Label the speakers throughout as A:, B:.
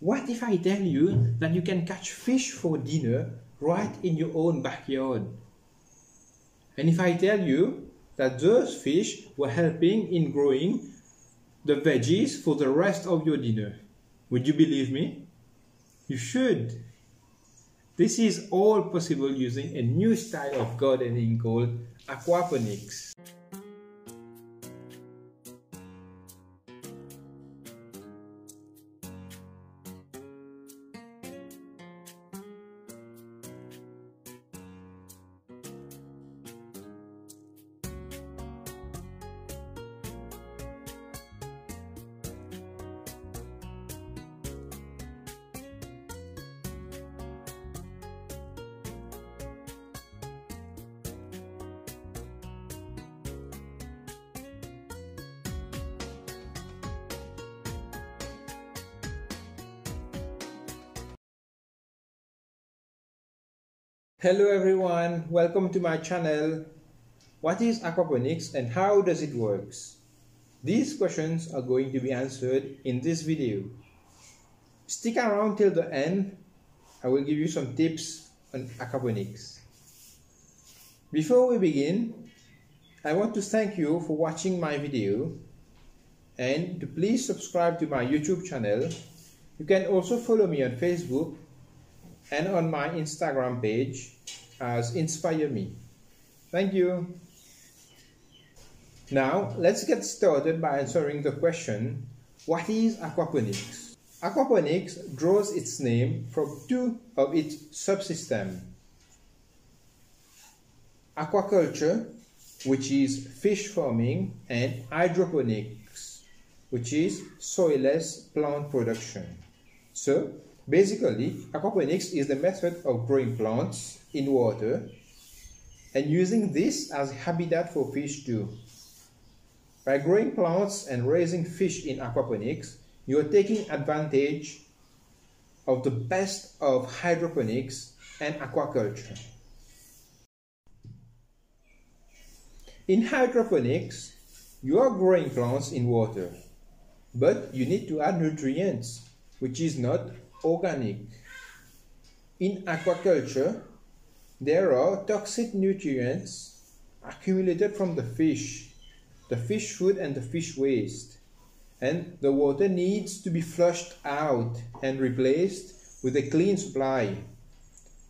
A: What if I tell you that you can catch fish for dinner right in your own backyard? And if I tell you that those fish were helping in growing the veggies for the rest of your dinner, would you believe me? You should. This is all possible using a new style of gardening called aquaponics. Hello everyone, welcome to my channel. What is aquaponics and how does it work? These questions are going to be answered in this video. Stick around till the end, I will give you some tips on aquaponics. Before we begin, I want to thank you for watching my video and to please subscribe to my YouTube channel. You can also follow me on Facebook and on my Instagram page as Inspire Me. Thank you. Now, let's get started by answering the question, what is aquaponics? Aquaponics draws its name from two of its subsystems. Aquaculture, which is fish farming, and hydroponics, which is soilless plant production. So, Basically, aquaponics is the method of growing plants in water and using this as habitat for fish too. By growing plants and raising fish in aquaponics, you are taking advantage of the best of hydroponics and aquaculture. In hydroponics, you are growing plants in water, but you need to add nutrients, which is not organic. In aquaculture, there are toxic nutrients accumulated from the fish, the fish food and the fish waste, and the water needs to be flushed out and replaced with a clean supply.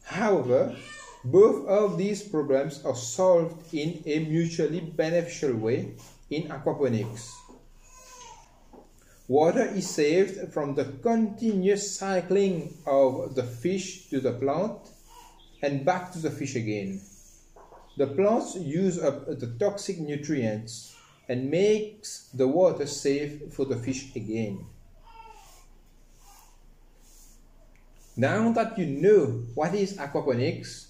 A: However, both of these problems are solved in a mutually beneficial way in aquaponics. Water is saved from the continuous cycling of the fish to the plant and back to the fish again. The plants use up the toxic nutrients and makes the water safe for the fish again. Now that you know what is aquaponics,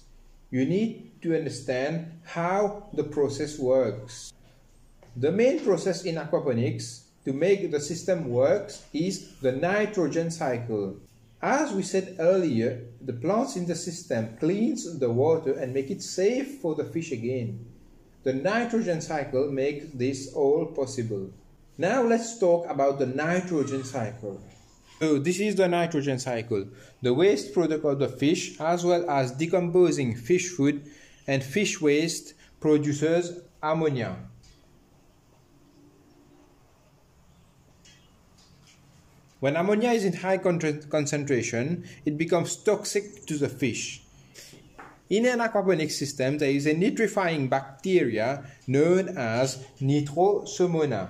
A: you need to understand how the process works. The main process in aquaponics to make the system works is the nitrogen cycle. As we said earlier, the plants in the system cleans the water and make it safe for the fish again. The nitrogen cycle makes this all possible. Now let's talk about the nitrogen cycle. So this is the nitrogen cycle. The waste product of the fish as well as decomposing fish food and fish waste produces ammonia. When ammonia is in high concentration, it becomes toxic to the fish. In an aquaponic system, there is a nitrifying bacteria known as Nitrosomona.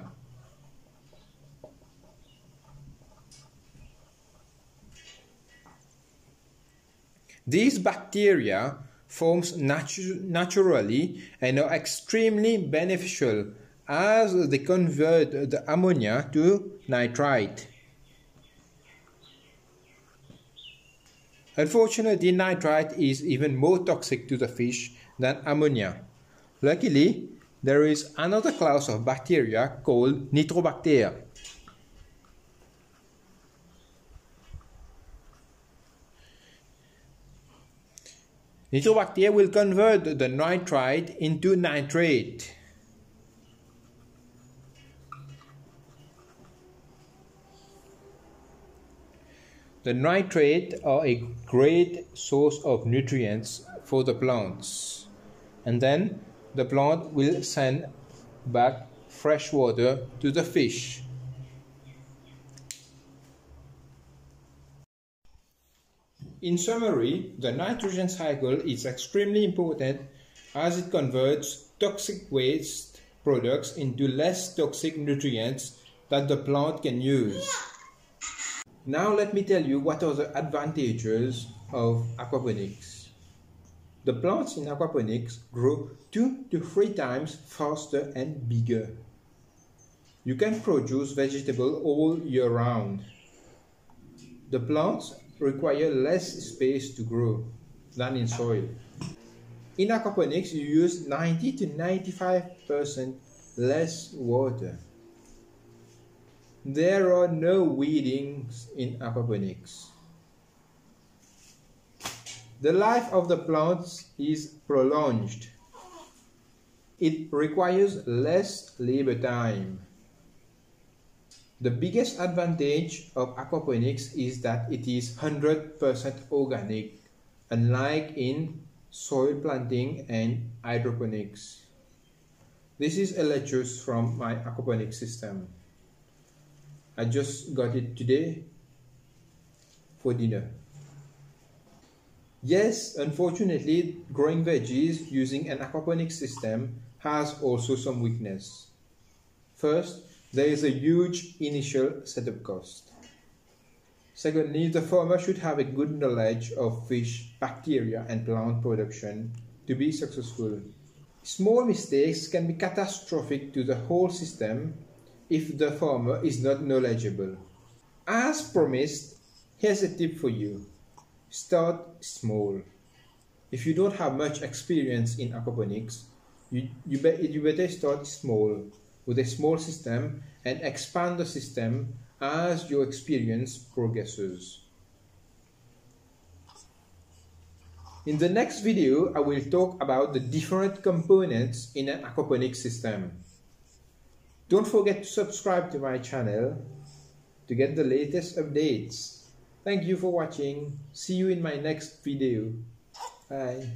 A: These bacteria forms natu naturally and are extremely beneficial as they convert the ammonia to nitrite. Unfortunately, nitrite is even more toxic to the fish than ammonia. Luckily, there is another class of bacteria called Nitrobacter. Nitrobacter will convert the nitrite into nitrate. The nitrate are a great source of nutrients for the plants. And then the plant will send back fresh water to the fish. In summary, the nitrogen cycle is extremely important as it converts toxic waste products into less toxic nutrients that the plant can use. Now let me tell you what are the advantages of aquaponics. The plants in aquaponics grow two to three times faster and bigger. You can produce vegetable all year round. The plants require less space to grow than in soil. In aquaponics, you use 90 to 95% less water. There are no weedings in aquaponics. The life of the plants is prolonged. It requires less labor time. The biggest advantage of aquaponics is that it is 100% organic, unlike in soil planting and hydroponics. This is a lettuce from my aquaponics system. I just got it today for dinner. Yes, unfortunately, growing veggies using an aquaponics system has also some weakness. First, there is a huge initial setup cost. Secondly, the farmer should have a good knowledge of fish, bacteria, and plant production to be successful. Small mistakes can be catastrophic to the whole system if the farmer is not knowledgeable. As promised, here's a tip for you. Start small. If you don't have much experience in aquaponics, you, you, be, you better start small with a small system and expand the system as your experience progresses. In the next video, I will talk about the different components in an aquaponics system. Don't forget to subscribe to my channel to get the latest updates. Thank you for watching. See you in my next video. Bye.